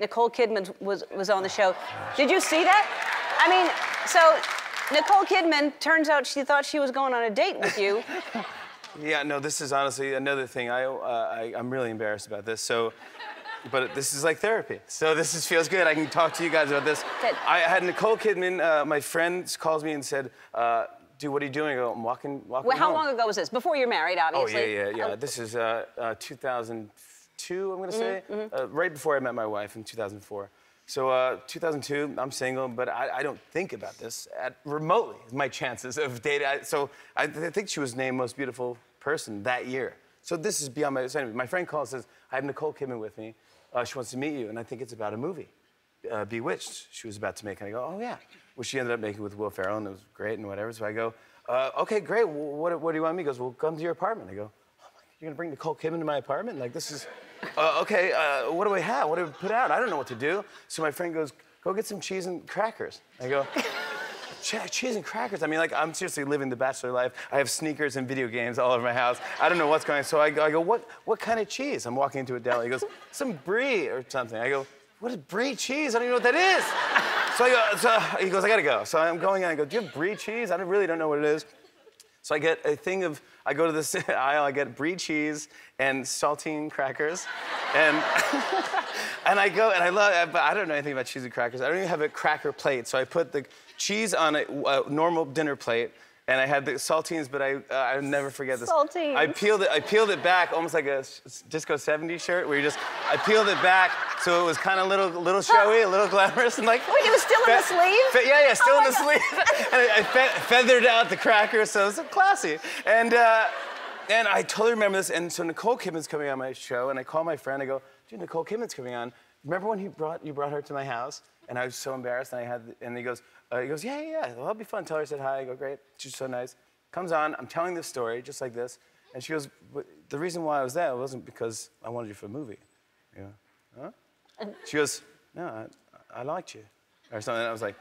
Nicole Kidman was, was on the show. Did you see that? I mean, so Nicole Kidman, turns out she thought she was going on a date with you. yeah, no, this is honestly another thing. I, uh, I, I'm really embarrassed about this. So but this is like therapy. So this is, feels good. I can talk to you guys about this. Good. I had Nicole Kidman. Uh, my friend calls me and said, uh, "Dude, what are you doing?" I go, "I'm walking, walking." Well, how home. long ago was this? Before you're married, obviously. Oh yeah, yeah, yeah. Um, this is uh, uh 2000 two, I'm gonna mm-hmm, say, mm-hmm. uh, right before I met my wife in 2004. So uh, 2002, I'm single, but I, I don't think about this at, remotely. My chances of dating. I, so I, th- I think she was named most beautiful person that year. So this is beyond my. So anyway, my friend calls and says, "I have Nicole Kidman with me. Uh, she wants to meet you, and I think it's about a movie, uh, Bewitched. She was about to make, and I go, oh yeah, which she ended up making with Will Ferrell, and it was great and whatever. So I go, uh, okay, great. What, what do you want me? He goes, well, come to your apartment. I go, oh my, you're gonna bring Nicole Kidman to my apartment? Like this is uh, okay. Uh, what do we have? What do we put out? I don't know what to do. So my friend goes, go get some cheese and crackers. I go. "Che- Cheese and crackers. I mean, like, I'm seriously living the bachelor life. I have sneakers and video games all over my house. I don't know what's going on. So I go, I go what, what kind of cheese? I'm walking into a deli. He goes, some brie or something. I go, what is brie cheese? I don't even know what that is. So, I go, so he goes, I gotta go. So I'm going in. I go, do you have brie cheese? I really don't know what it is. So I get a thing of, I go to this aisle, I get brie cheese and saltine crackers. And, and I go, and I love, but I don't know anything about cheese and crackers. I don't even have a cracker plate. So I put the cheese on a, a normal dinner plate. And I had the saltines, but I, uh, I'll never forget this. Saltines. I peeled it, I peeled it back almost like a Disco 70s shirt where you just, I peeled it back so it was kind of little, little showy, a little glamorous, and like. Wait, it was still in the sleeve? yeah, yeah, still Oh in the God. sleeve. and I, I fe- feathered out the crackers, so it was classy. And uh, and I totally remember this. And so Nicole Kidman's coming on my show, and I call my friend. I go, dude, Nicole Kidman's coming on. Remember when he brought you brought her to my house? And I was so embarrassed. And I had, and he goes, uh, he goes, yeah, yeah, yeah. Well, that'll be fun. Tell her I said hi. I go, great. She's so nice. Comes on. I'm telling this story just like this, and she goes, the reason why I was there wasn't because I wanted you for a movie. You go, huh? She goes, no, I, I liked you, or something. And I was like,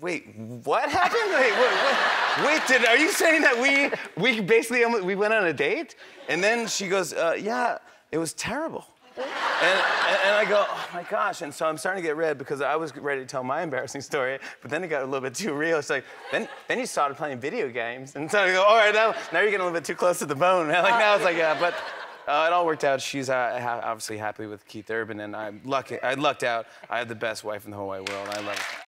wait, what happened? Wait, wait, wait, wait, did, are you saying that we, we basically, we went on a date? And then she goes, uh, yeah, it was terrible. And, and, and I go, oh my gosh. And so I'm starting to get red because I was ready to tell my embarrassing story, but then it got a little bit too real. It's like, then, then you started playing video games. And so I go, all right, now, now you're getting a little bit too close to the bone. And like, now it's like, yeah, but uh, it all worked out. She's uh, obviously happy with Keith Urban, and I'm lucky. I lucked out. I had the best wife in the whole wide world. I love it.